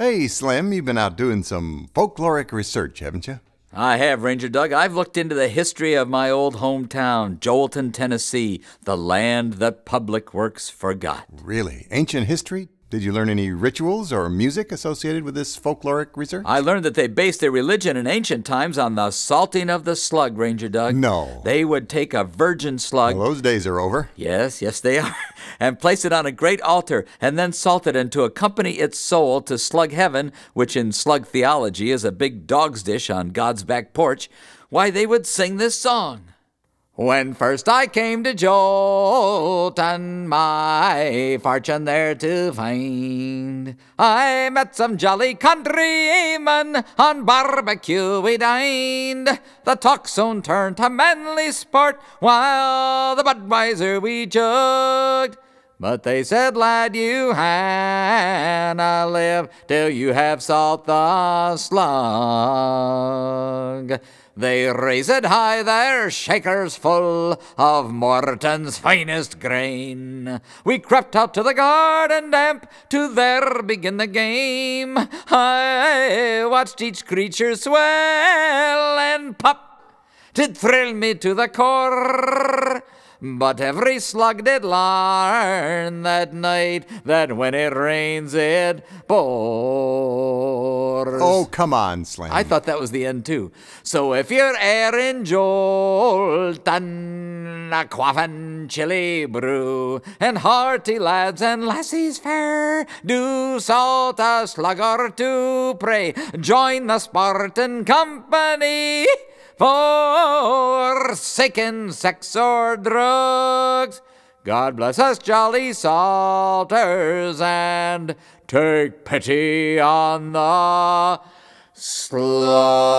Hey, Slim, you've been out doing some folkloric research, haven't you? I have, Ranger Doug. I've looked into the history of my old hometown, Joelton, Tennessee, the land that Public Works forgot. Really? Ancient history? Did you learn any rituals or music associated with this folkloric research? I learned that they based their religion in ancient times on the salting of the slug, Ranger Doug. No. They would take a virgin slug. Well, those days are over. Yes, yes, they are. And place it on a great altar, and then salt it and to accompany its soul to slug heaven, which in slug theology is a big dog's dish on God's back porch. Why, they would sing this song. When first I came to Joelton, my fortune there to find, I met some jolly countrymen, on barbecue we dined. The talk soon turned to manly sport, while the Budweiser we jugged. But they said, lad, you hanna live till you have salt the slug. They raise it high, their shakers full of Morton's finest grain. We crept out to the garden damp to there begin the game. I watched each creature swell and pop. Did thrill me to the core. But every slug did learn that night that when it rains it pours. Oh, come on, Slim. I thought that was the end too. So if you're in Joelton, a quaffin' chili brew, and hearty lads and lassies fair, do salt a slug or two, pray join the Spartan company forsaken sex or drugs. God bless us, jolly salters, and take pity on the slug.